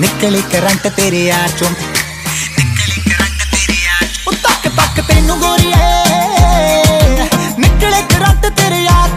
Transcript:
ਨਿਕਲੇ ਕਰੰਟ ਤੇਰੇ ਯਾਰ ਚੋਂ। ਨਿਕਲੇ ਕਰੰਟ ਤੇਰੇ ਯਾਰ ਉਹ ਤੱਕ ਤੱਕ ਤੈਨੂੰ ਗੋਰੀਏ। ਨਿਕਲੇ ਕਰੰਟ ਤੇਰੇ ਯਾਰ